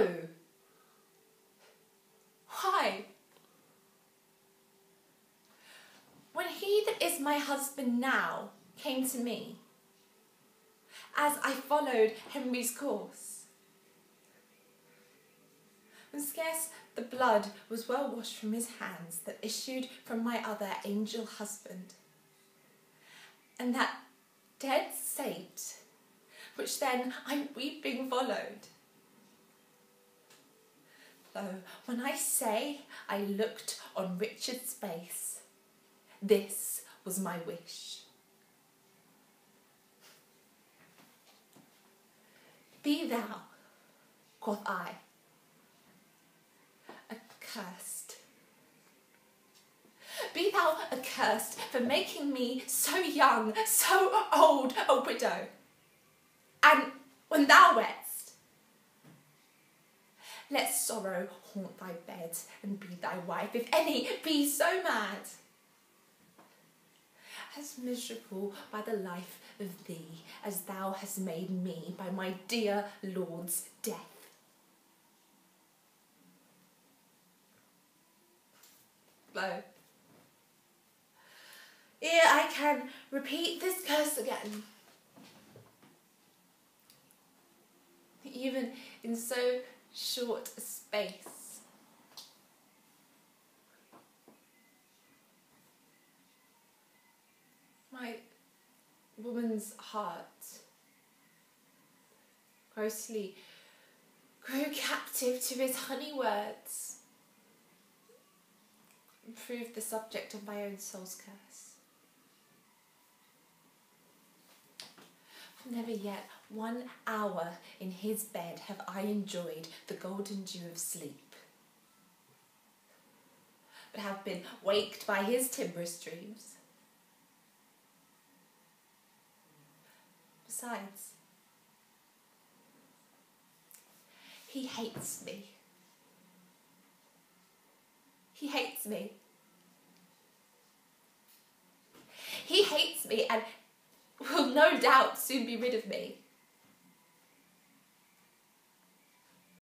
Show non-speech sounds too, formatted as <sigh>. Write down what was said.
No. Why? When he that is my husband now came to me, as I followed Henry's corse, when scarce the blood was well washed from his hands that issued from my other angel husband, and that dead saint, which then I weeping followed. Lo, when I say I looked on Richard's face, this was my wish. Be thou, quoth I, accursed. Be thou accursed for making me so young, so old a widow. And when thou west, let sorrow haunt thy bed and be thy wife, if any be so mad. As miserable by the life of thee as thou hast made me by my dear Lord's death. Lo, ere I can repeat this curse again, even in so short space. My woman's heart grossly grew <laughs> captive to his honey words and proved the subject of my own soul's curse. Never yet one hour in his bed have I enjoyed the golden dew of sleep, but have been waked by his timorous dreams. Besides, he hates me. He hates me. He hates me and will no doubt soon be rid of me.